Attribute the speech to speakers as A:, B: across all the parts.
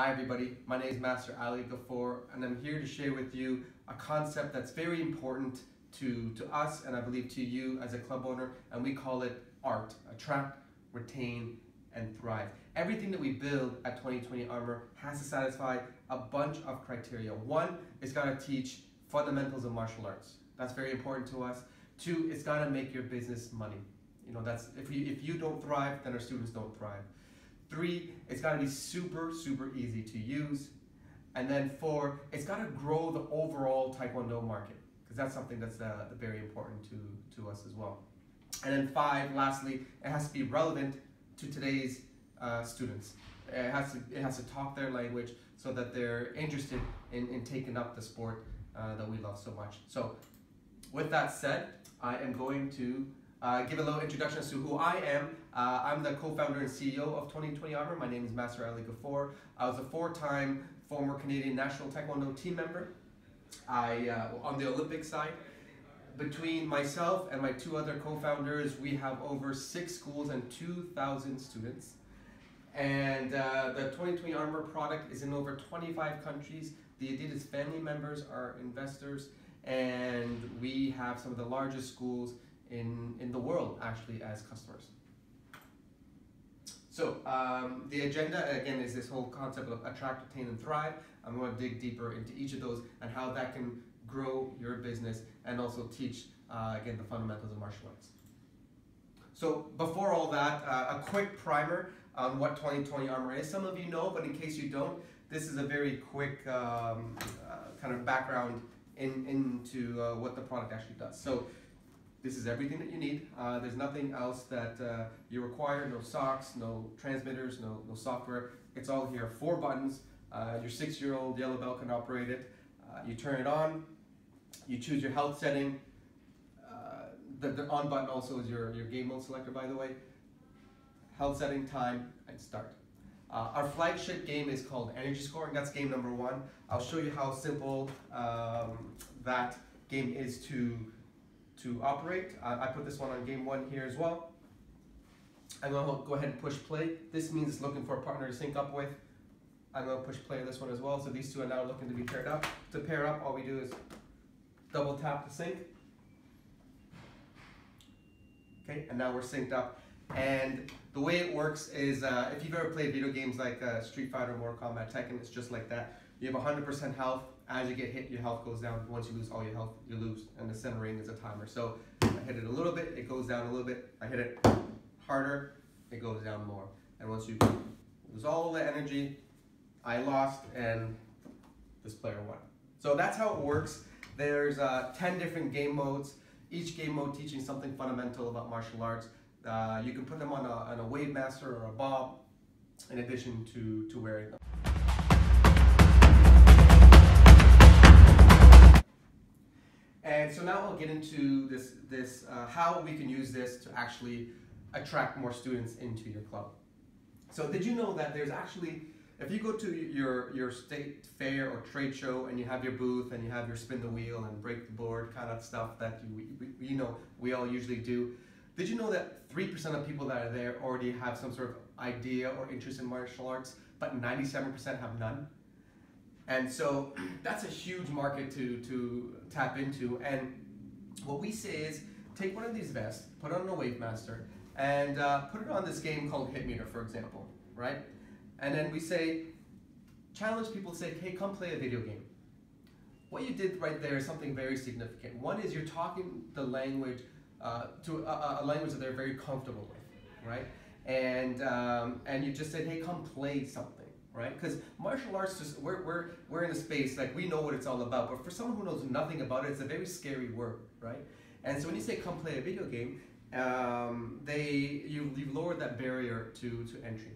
A: Hi everybody, my name is Master Ali Ghafoor and I'm here to share with you a concept that's very important to, to us and I believe to you as a club owner and we call it ART, Attract, Retain, and Thrive. Everything that we build at 2020 Armor has to satisfy a bunch of criteria. One, it's got to teach fundamentals of martial arts. That's very important to us. Two, it's got to make your business money. You know, that's if you if you don't thrive, then our students don't thrive. Three, it's got to be super, super easy to use. And then four, it's got to grow the overall Taekwondo market because that's something that's uh, very important to, to us as well. And then five, lastly, it has to be relevant to today's uh, students. It has, to, it has to talk their language so that they're interested in, in taking up the sport uh, that we love so much. So with that said, I am going to uh, give a little introduction as to who I am. Uh, I'm the co-founder and CEO of 2020 Armor. My name is Master Ali Ghafoor. I was a four-time former Canadian national Taekwondo team member. I uh, on the Olympic side. Between myself and my two other co-founders, we have over six schools and 2,000 students. And uh, the 2020 Armor product is in over 25 countries. The Adidas family members are investors, and we have some of the largest schools in, in the world actually as customers. So um, the agenda again is this whole concept of attract, retain, and thrive. I'm going to dig deeper into each of those and how that can grow your business and also teach uh, again the fundamentals of martial arts. So before all that, uh, a quick primer on what 2020 Armor is. Some of you know, but in case you don't, this is a very quick um, uh, kind of background in, into uh, what the product actually does. So this is everything that you need. Uh, there's nothing else that uh, you require, no socks, no transmitters, no, no software. It's all here, four buttons. Uh, your six-year-old yellow belt can operate it. Uh, you turn it on, you choose your health setting. Uh, the, the on button also is your, your game mode selector, by the way. Health setting, time, and start. Uh, our flagship game is called Energy Scoring. That's game number one. I'll show you how simple um, that game is to to operate. Uh, I put this one on game one here as well. I'm to go ahead and push play. This means it's looking for a partner to sync up with. I'm to push play this one as well. So these two are now looking to be paired up. To pair up, all we do is double tap to sync. Okay, and now we're synced up. And the way it works is, uh, if you've ever played video games like uh, Street Fighter, or Mortal Kombat, Tekken, it's just like that. You have 100% health, as you get hit, your health goes down. Once you lose all your health, you lose. And the centering is a timer. So I hit it a little bit, it goes down a little bit. I hit it harder, it goes down more. And once you lose all the energy, I lost and this player won. So that's how it works. There's uh, 10 different game modes, each game mode teaching something fundamental about martial arts. Uh, you can put them on a, on a Wave Master or a Bob in addition to, to wearing them. And so now I'll get into this, this uh, how we can use this to actually attract more students into your club. So did you know that there's actually, if you go to your, your state fair or trade show and you have your booth and you have your spin the wheel and break the board kind of stuff that you, you know we all usually do, did you know that 3% of people that are there already have some sort of idea or interest in martial arts, but 97% have none? And so that's a huge market to, to tap into. And what we say is take one of these vests, put it on a Wave Master, and uh, put it on this game called Hitmeter, for example, right? And then we say, challenge people, to say, hey, come play a video game. What you did right there is something very significant. One is you're talking the language uh, to a, a, language that they're very comfortable with, right? And um, and you just said, hey, come play something right? Because martial arts, just we're, we're, we're in a space, like we know what it's all about, but for someone who knows nothing about it, it's a very scary word, right? And so when you say come play a video game, um, they you, you've lowered that barrier to, to entry.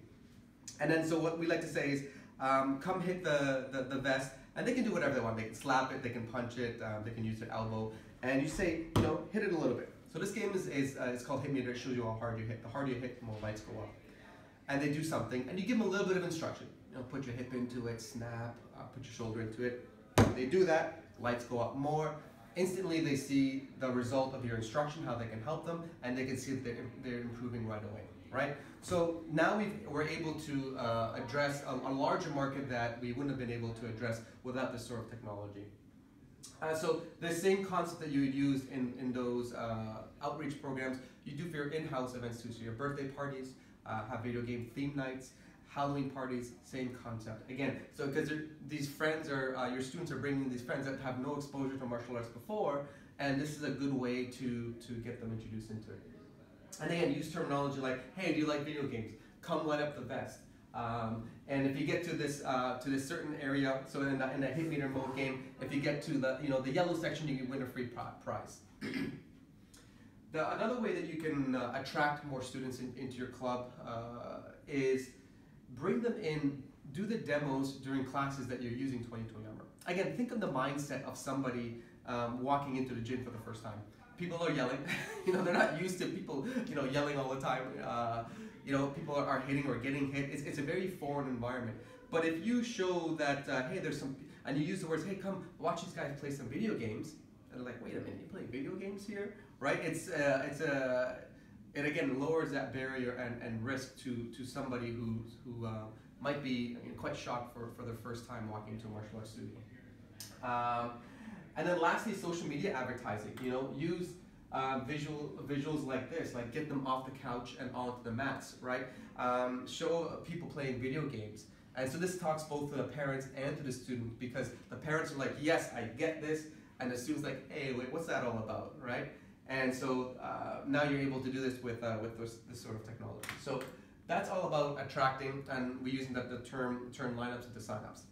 A: And then so what we like to say is, um, come hit the, the, the, vest, and they can do whatever they want. They can slap it, they can punch it, um, they can use their elbow, and you say, you know, hit it a little bit. So this game is, is uh, it's called Hitmeter. It shows you how hard you hit. The harder you hit, the more lights go up. And they do something, and you give them a little bit of instruction you know, put your hip into it, snap, uh, put your shoulder into it. They do that, lights go up more. Instantly, they see the result of your instruction, how they can help them, and they can see that they're, they're improving right away. right? So now we are able to uh, address a, a, larger market that we wouldn't have been able to address without this sort of technology. Uh, so the same concept that you would use in, in those uh, outreach programs, you do for your in-house events too. So your birthday parties, uh, have video game theme nights, Halloween parties, same concept. Again, so because these friends are, uh, your students are bringing these friends that have no exposure to martial arts before, and this is a good way to, to get them introduced into it. And again, use terminology like, hey, do you like video games? Come light up the vest. Um, and if you get to this uh, to this certain area, so in the, in the hit meter mode game, if you get to the you know the yellow section, you can win a free prize. the, another way that you can uh, attract more students in, into your club uh, is bring them in, do the demos during classes that you're using 2020 Armor. Again, think of the mindset of somebody um, walking into the gym for the first time people are yelling. you know, they're not used to people, you know, yelling all the time. Uh, you know, people are, hitting or getting hit. It's, it's a very foreign environment. But if you show that, uh, hey, there's some, and you use the words, hey, come watch these guys play some video games, and they're like, wait a minute, you play video games here, right? It's uh, it's a it again lowers that barrier and, and risk to to somebody who who uh, might be quite shocked for for their first time walking into a martial arts studio. Um, and then lastly, social media advertising. You know, use uh, visual visuals like this, like get them off the couch and onto the mats, right? Um, show people playing video games. And so this talks both to the parents and to the student because the parents are like, yes, I get this, and the student's like, hey, wait, what's that all about, right? And so uh, now you're able to do this with uh, with this, this sort of technology. So that's all about attracting, and we're using the, the term turn lineups into signups.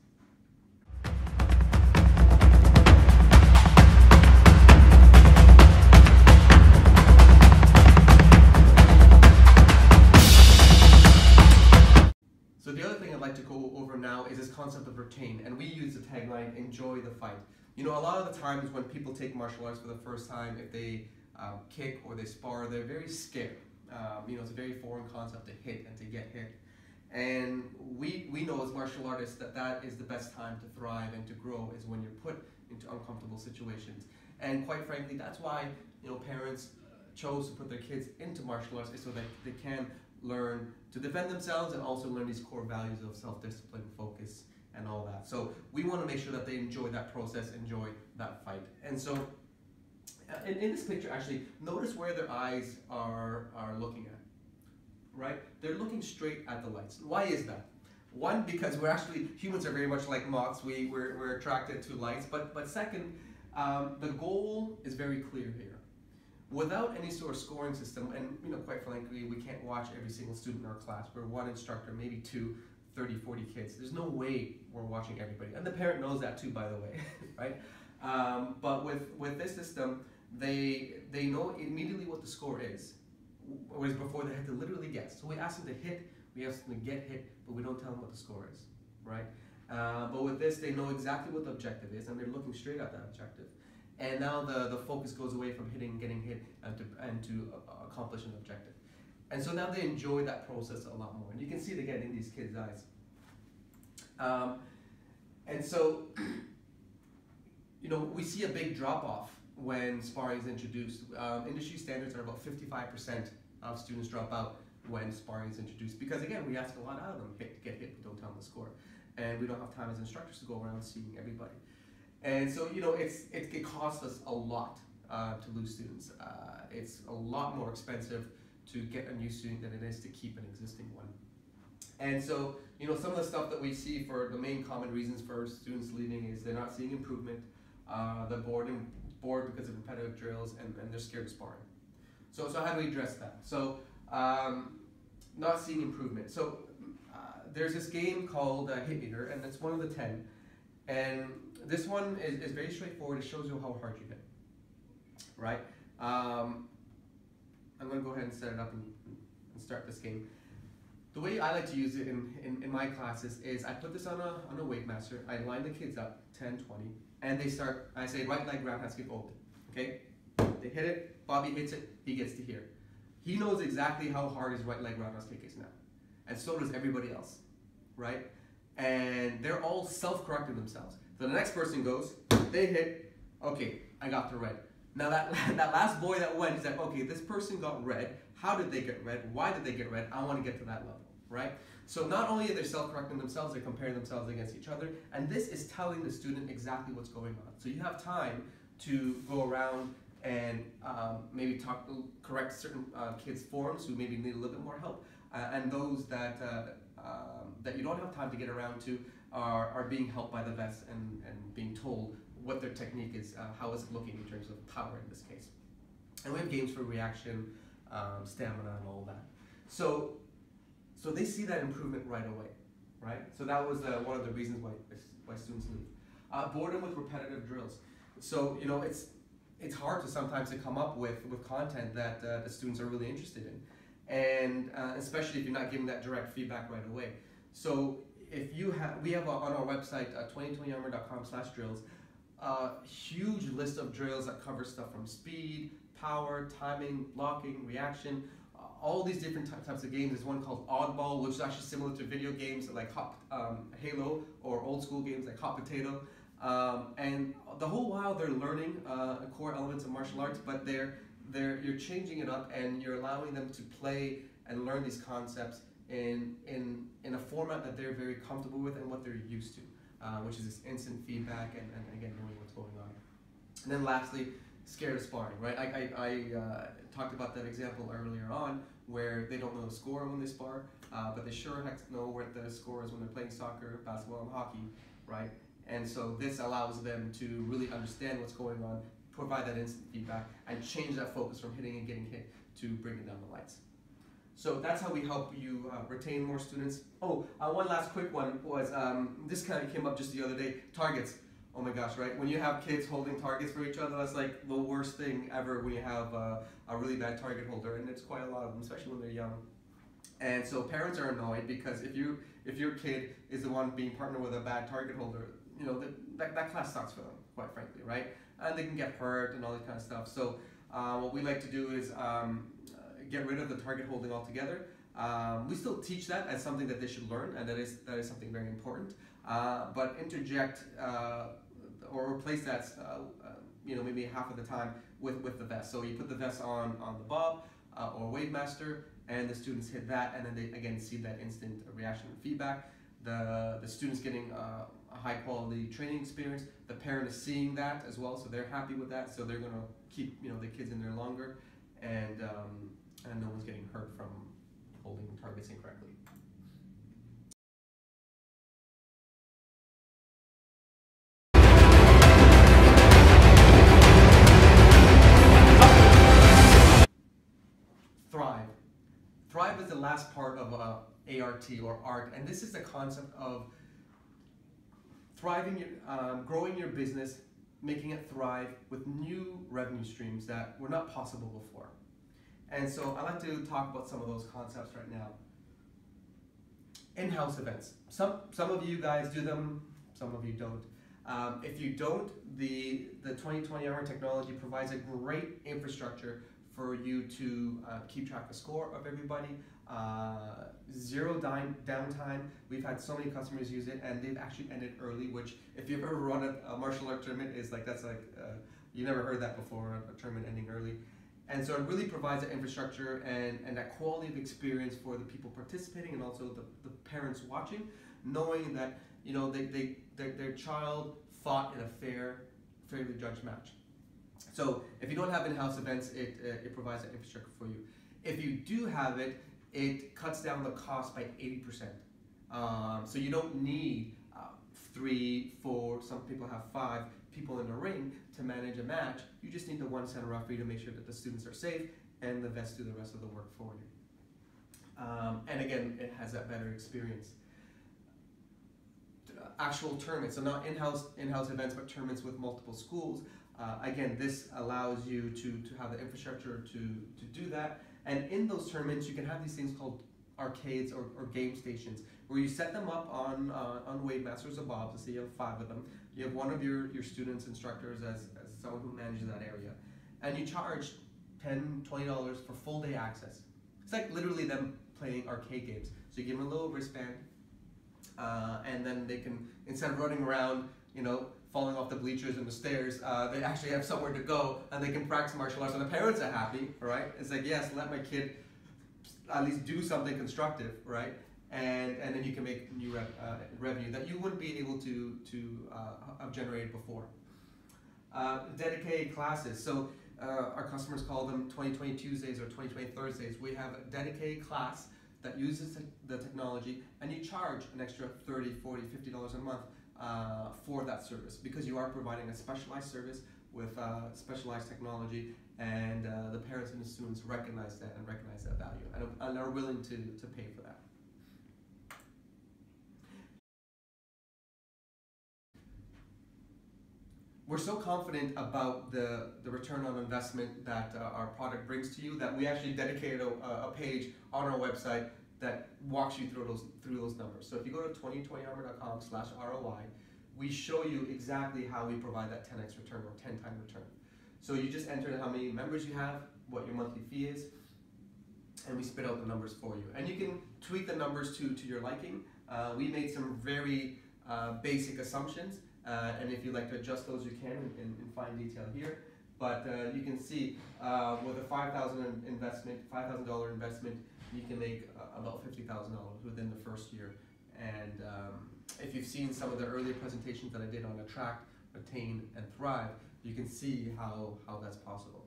A: So the other thing I'd like to go over now is this concept of retain, and we use the tagline, enjoy the fight. You know, a lot of the times when people take martial arts for the first time, if they um, kick or they spar, they're very scared. Um, you know, it's a very foreign concept to hit and to get hit. And we, we know as martial artists that that is the best time to thrive and to grow is when you're put into uncomfortable situations. And quite frankly, that's why, you know, parents chose to put their kids into martial arts is so that they can learn to defend themselves and also learn these core values of self-discipline, focus, and all that. So we want to make sure that they enjoy that process, enjoy that fight. And so in, in this picture, actually, notice where their eyes are, are looking at, right? They're looking straight at the lights. Why is that? One, because we're actually, humans are very much like moths. We, we're, we're attracted to lights. But, but second, um, the goal is very clear here without any sort of scoring system, and you know, quite frankly, we can't watch every single student in our class. We're one instructor, maybe two, 30, 40 kids. There's no way we're watching everybody. And the parent knows that too, by the way, right? Um, but with, with this system, they, they know immediately what the score is, whereas before they had to literally guess. So we ask them to hit, we ask them to get hit, but we don't tell them what the score is, right? Uh, but with this, they know exactly what the objective is, and they're looking straight at that objective and now the, the focus goes away from hitting, getting hit, and to, and to uh, accomplish an objective. And so now they enjoy that process a lot more. And you can see it again in these kids' eyes. Um, and so, you know, we see a big drop off when sparring is introduced. Um, industry standards are about 55% of students drop out when sparring is introduced because, again, we ask a lot out of them hit, get hit, don't tell them the score. And we don't have time as instructors to go around seeing everybody. And so, you know, it's, it, it costs us a lot uh, to lose students. Uh, it's a lot more expensive to get a new student than it is to keep an existing one. And so, you know, some of the stuff that we see for the main common reasons for students leaving is they're not seeing improvement, uh, they're bored, and, bored because of repetitive drills, and, and they're scared of sparring. So, so how do we address that? So, um, not seeing improvement. So, uh, there's this game called uh, Hit Meter, and it's one of the 10. And this one is, is very straightforward. It shows you how hard you hit, right? Um, I'm going to go ahead and set it up and, and, start this game. The way I like to use it in, in, in my classes is I put this on a, on a Wave Master. I line the kids up, 10, 20, and they start, I say right leg roundhouse kick open, okay? They hit it, Bobby hits it, he gets to here. He knows exactly how hard his right leg roundhouse kick is now. And so does everybody else, right? And they're all self-correcting themselves. So the next person goes, they hit, okay, I got the red. Now that, that last boy that went, he's like, okay, this person got red. How did they get red? Why did they get red? I want to get to that level, right? So not only are they self-correcting themselves, they're comparing themselves against each other, and this is telling the student exactly what's going on. So you have time to go around and um, maybe talk, correct certain uh, kids' forms who maybe need a little bit more help, uh, and those that uh, um, that you don't have time to get around to are, are being helped by the vets and, and being told what their technique is, uh, how is it looking in terms of power in this case. And we have games for reaction, um, stamina, and all that. So, so they see that improvement right away, right? So that was uh, one of the reasons why, why students leave. Uh, boredom with repetitive drills. So, you know, it's, it's hard to sometimes to come up with, with content that uh, the students are really interested in. And uh, especially if you're not giving that direct feedback right away. So if you have, we have a, on our website, uh, 2020armor.com slash drills, a huge list of drills that cover stuff from speed, power, timing, blocking, reaction, all these different types of games. There's one called Oddball, which is actually similar to video games like Hot, um, Halo or old school games like Hot Potato. Um, and the whole while they're learning uh, core elements of martial arts, but they're, they're, you're changing it up and you're allowing them to play and learn these concepts in, in, in a format that they're very comfortable with and what they're used to, uh, which is this instant feedback and, and again, knowing what's going on. And then lastly, scared of sparring, right? I, I, I uh, talked about that example earlier on where they don't know the score when they spar, uh, but they sure heck know where the score is when they're playing soccer, basketball, and hockey, right? And so this allows them to really understand what's going on, provide that instant feedback, and change that focus from hitting and getting hit to bringing down the lights. So that's how we help you uh, retain more students. Oh, uh, one last quick one was um, this kind of came up just the other day. Targets. Oh my gosh, right? When you have kids holding targets for each other, that's like the worst thing ever when you have uh, a really bad target holder, and it's quite a lot of them, especially when they're young. And so parents are annoyed because if you if your kid is the one being partnered with a bad target holder, you know that, that, that class sucks for them, quite frankly, right? And they can get hurt and all that kind of stuff. So uh, what we like to do is um, get rid of the target holding altogether. Um, we still teach that as something that they should learn, and that is that is something very important. Uh, but interject uh, or replace that, uh, uh, you know, maybe half of the time with with the vest. So you put the vest on on the bob uh, or wave master, and the students hit that, and then they again see that instant reaction and feedback. The the students getting a high quality training experience. The parent is seeing that as well, so they're happy with that. So they're gonna keep you know the kids in there longer, and um, and no one's getting hurt from holding targets incorrectly. Last part of uh, ART or ART, and this is the concept of thriving, um, growing your business, making it thrive with new revenue streams that were not possible before. And so I'd like to talk about some of those concepts right now. In-house events. Some, some of you guys do them, some of you don't. Um, if you don't, the, the 2020 Armor technology provides a great infrastructure for you to uh, keep track of score of everybody. Uh, zero downtime. We've had so many customers use it, and they've actually ended early. Which, if you've ever run a, a martial art tournament, is like that's like uh, you never heard that before. A tournament ending early. And so it really provides that infrastructure and, and that quality of experience for the people participating and also the, the parents watching, knowing that you know they, they their, their child fought in a fair, fairly judged match. So if you don't have in-house events, it, uh, it provides that infrastructure for you. If you do have it, it cuts down the cost by 80%. Um, so you don't need uh, three, four, some people have five people in the ring to manage a match. You just need the one center referee to make sure that the students are safe and the vets do the rest of the work for you. Um, and again, it has that better experience. Uh, actual tournaments, so not in-house in-house events, but tournaments with multiple schools. Uh, again, this allows you to, to have the infrastructure to, to do that. And in those tournaments, you can have these things called arcades or, or game stations where you set them up on, uh, on Wave Masters or Bob, so you have five of them. You have one of your, your students, instructors as, as someone who manages that area. And you charge $10, $20 for full day access. It's like literally them playing arcade games. So you give them a little wristband, uh, and then they can, instead of running around, you know, falling off the bleachers and the stairs, uh, they actually have somewhere to go and they can practice martial arts and the parents are happy, right? It's like, yes, let my kid at least do something constructive, right? And, and then you can make new rev, uh, revenue that you wouldn't be able to, to uh, have generated before. Uh, dedicated classes. So uh, our customers call them 2020 Tuesdays or 2020 Thursdays. We have a dedicated class that uses the technology and you charge an extra 30, 40, 50 dollars a month uh, for that service because you are providing a specialized service with uh, specialized technology and uh, the parents and the students recognize that and recognize that value and, and are willing to, to pay for that. We're so confident about the, the return on investment that uh, our product brings to you that we actually dedicated a, a page on our website that walks you through those through those numbers. So if you go to 2020armor.com slash ROI, we show you exactly how we provide that 10x return or 10 time return. So you just enter how many members you have, what your monthly fee is, and we spit out the numbers for you. And you can tweak the numbers to, to your liking. Uh, we made some very uh, basic assumptions, uh, and if you'd like to adjust those, you can in, in, in fine detail here. But uh, you can see uh, with a $5,000 investment, $5,000 investment, you can make uh, about $50,000 within the first year. And um, if you've seen some of the earlier presentations that I did on Attract, Attain, and Thrive, you can see how, how that's possible.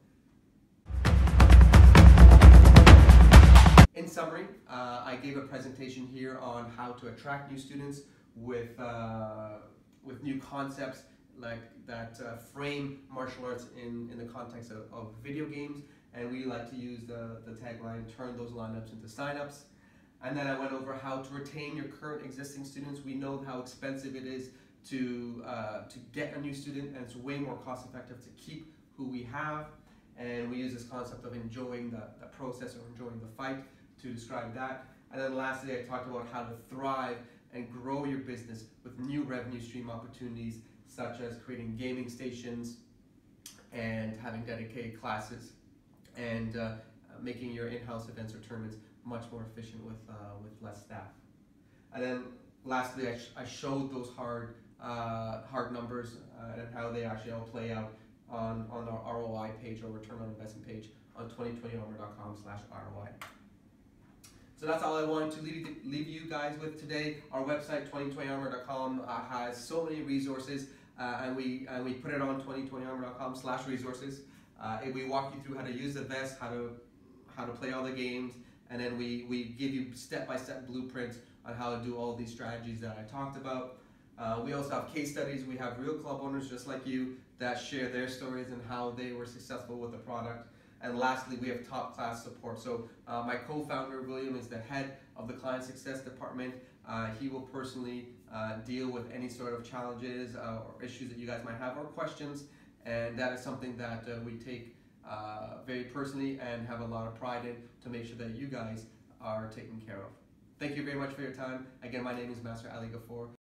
A: In summary, uh, I gave a presentation here on how to attract new students with, uh, with new concepts like that uh, frame martial arts in, in the context of, of video games and we like to use the, the tagline, turn those lineups into signups. And then I went over how to retain your current existing students. We know how expensive it is to, uh, to get a new student and it's way more cost effective to keep who we have. And we use this concept of enjoying the, the process or enjoying the fight to describe that. And then lastly, I talked about how to thrive and grow your business with new revenue stream opportunities such as creating gaming stations and having dedicated classes and uh, making your in-house events or tournaments much more efficient with, uh, with less staff. And then lastly, I, sh I showed those hard, uh, hard numbers uh, and how they actually all play out on, on our ROI page or return on investment page on 2020armor.com slash ROI. So that's all I wanted to leave, leave you guys with today. Our website, 2020armor.com, uh, has so many resources, and we and we put it on 2020armor.com slash resources. Uh, we walk you through how to use the vest, how to how to play all the games, and then we, we give you step-by-step blueprints on how to do all these strategies that I talked about. Uh, we also have case studies. We have real club owners just like you that share their stories and how they were successful with the product. And lastly, we have top class support. So uh, my co-founder, William, is the head of the client success department. Uh, he will personally uh, deal with any sort of challenges uh, or issues that you guys might have or questions. And that is something that uh, we take uh, very personally and have a lot of pride in to make sure that you guys are taken care of. Thank you very much for your time. Again, my name is Master Ali Ghafoor.